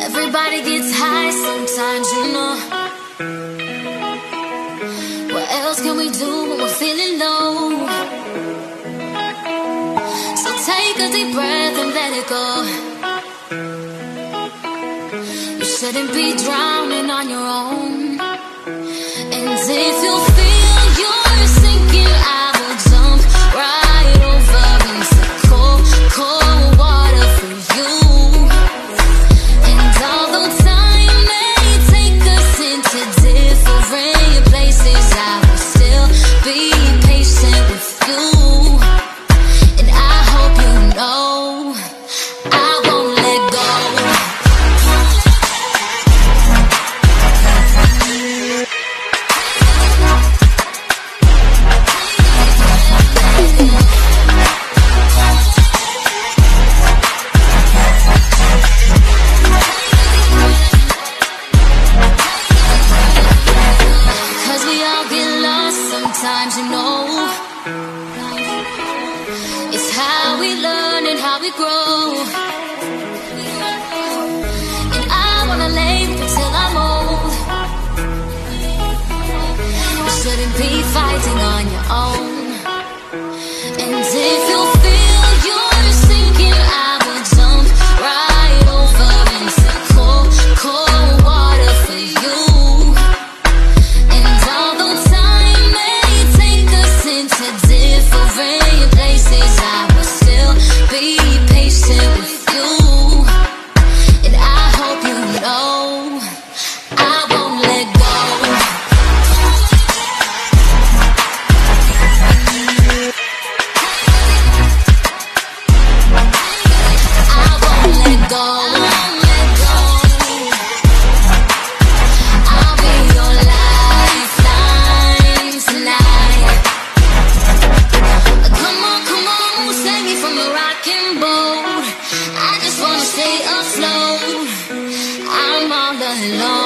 Everybody gets high sometimes, you know. What else can we do when we're feeling low? So take a deep breath and let it go. You shouldn't be drowning on your own. And if be you know it's how we learn and how we grow. And I wanna live until I'm old. You shouldn't be fighting on your own. belong.